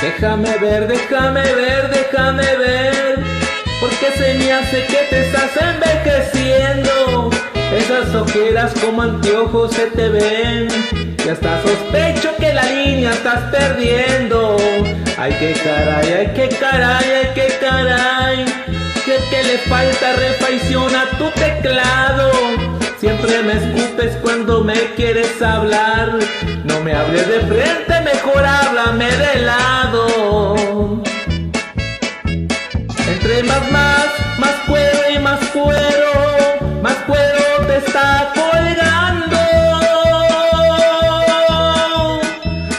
Déjame ver, déjame ver, déjame ver, porque se me hace que te estás envejeciendo. Esas ojeras como anteojos se te ven, y hasta sospecho que la línea estás perdiendo. Ay, qué caray, ay, qué caray, ay, qué caray, que, que le falta refacción a tu teclado. Siempre me escupes cuando me quieres hablar. No me hables de frente, mejor Entre más, más, más cuero y más cuero, más cuero te está colgando.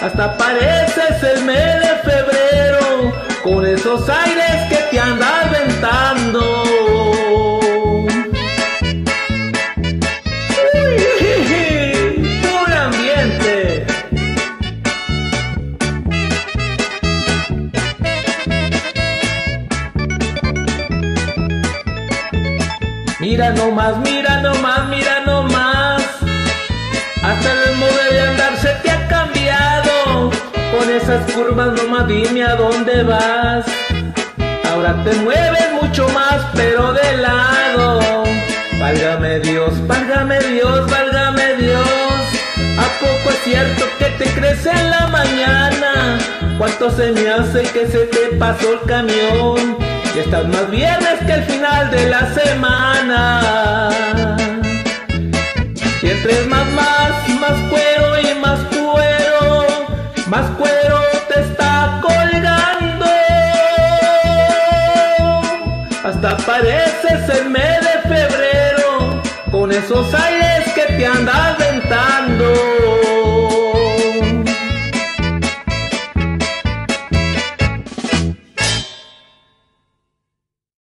Hasta pareces el mes de febrero, con esos aires Mira nomás, mira nomás, mira nomás. Hasta el modo de andar se te ha cambiado. Con esas curvas nomás dime a dónde vas. Ahora te mueves mucho más, pero de lado. Válgame Dios, válgame Dios, válgame Dios. ¿A poco es cierto que te crece en la mañana? ¿Cuánto se me hace que se te pasó el camión? Y estás más viernes que el final de la semana. Y entre más, más, más cuero y más cuero, más cuero te está colgando. Hasta pareces el mes de febrero, con esos aires que te andan